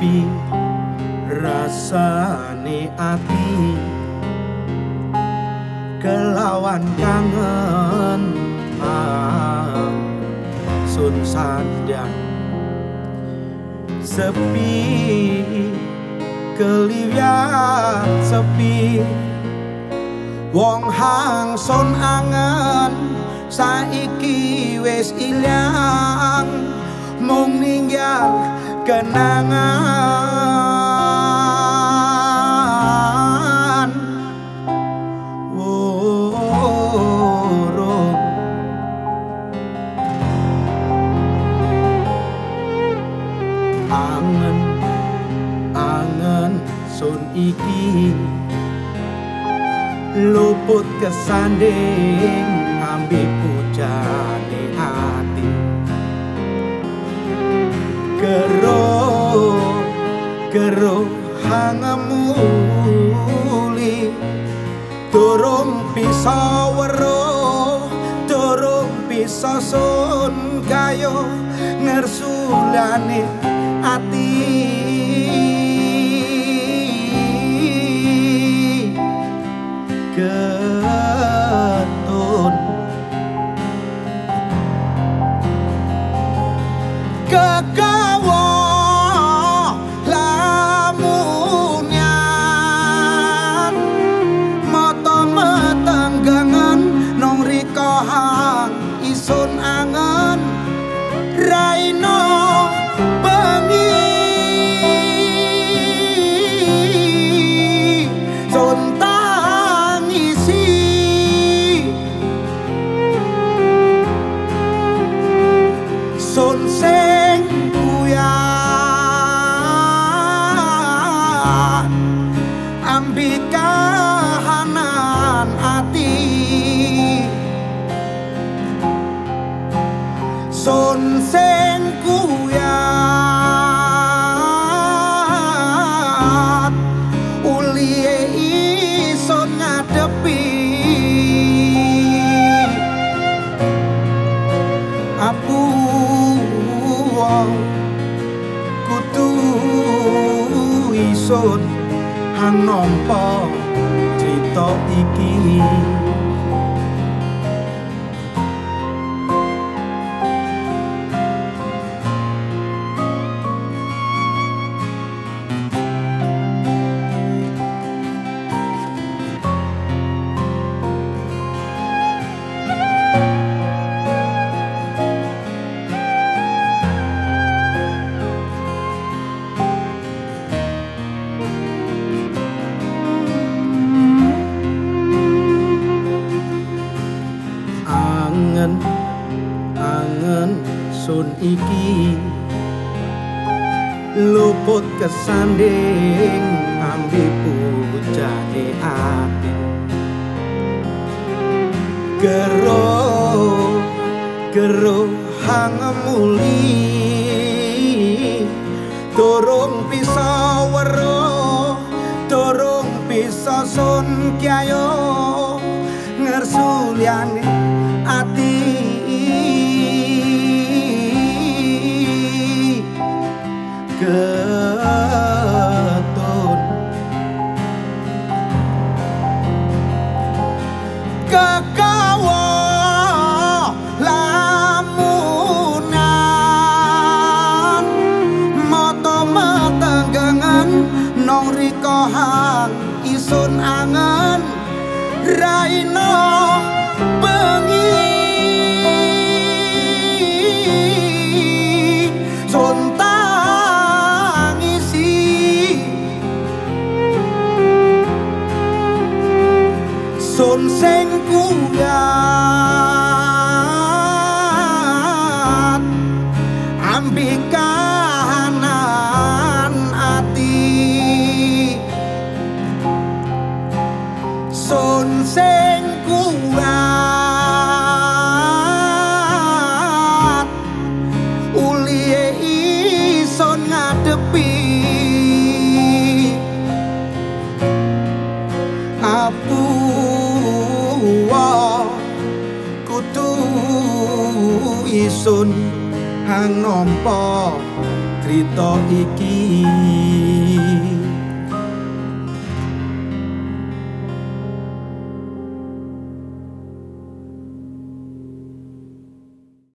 sepi rasane ati kelawan kangen sun sandang sepi keliwat sepi. Wong hang sun angen saiki wis ilang. Mung ninggal kenangan. Woro Angen Angen sun iki. Luput kesanding ambil pujane hati Kero Kero hangemuli Turung bisa wero Turung bisa sun kayo Ngersulane ati. Ketun Kekawa sun sing kuyan uliye isun ngadepi. Aku kutu isun hang nampa crita iki iki. Luput kesanding ambi pujane ati gero gero hangemuli turung bisa wero turung bisa sun kyayo. Ngersuliane hang isun angen raino bengi. Sun sing kuyat apu kutu isun hang nampa cerita iki